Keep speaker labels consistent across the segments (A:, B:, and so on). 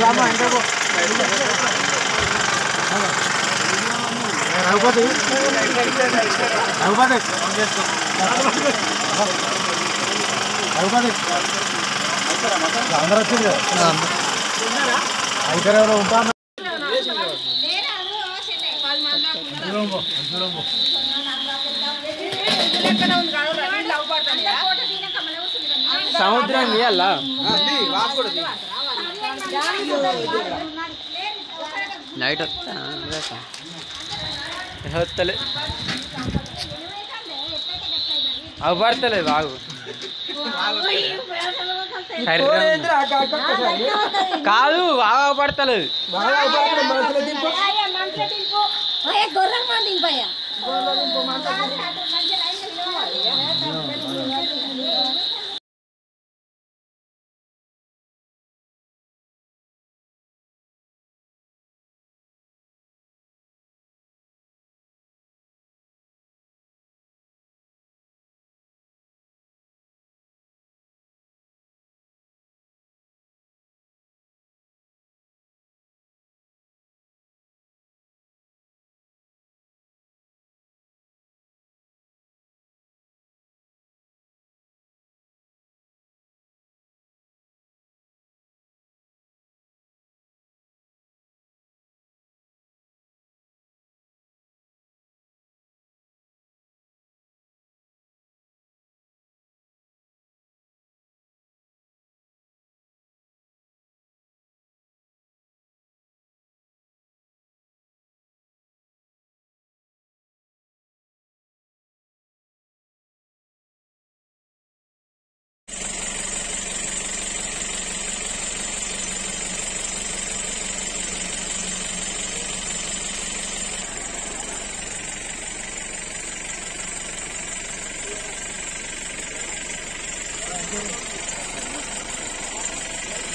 A: 나무 안 되고 라우 받을 라우 받을 라우 받을 అందరూ వచ్చింది అందరూ ఉంటా
B: సముద్రం తీయాలా నైట్ వస్తా వస్తలే అవి పడతలేదు బాగు కాదు బాగా పడతలేదు Kayak eh, goreng maning, Pak ya? Gorang pemantau.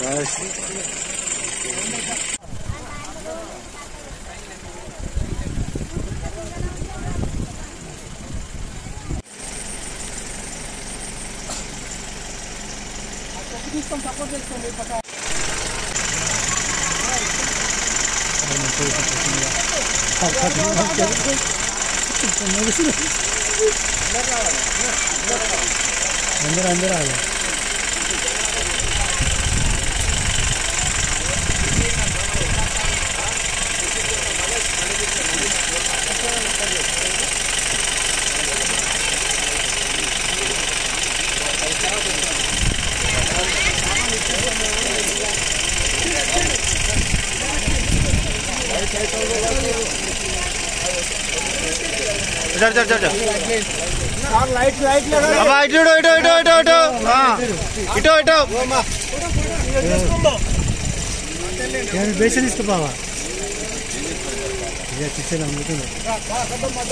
B: Nice.
C: గొర్రెలు మంది పోయా అందరూ అందరూ ఆగా
D: इधर इधर इधर आप
A: लाइट लाइट लगा
D: अब लाइट इटो इटो इटो इटो इटो हाँ इटो इटो
A: यार बेसन इसको पावा ये पीछे ना मुझे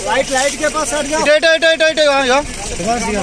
A: लाइट लाइट के पास हट जाओ
D: इटो इटो इटो इटो हाँ यो
A: बस यो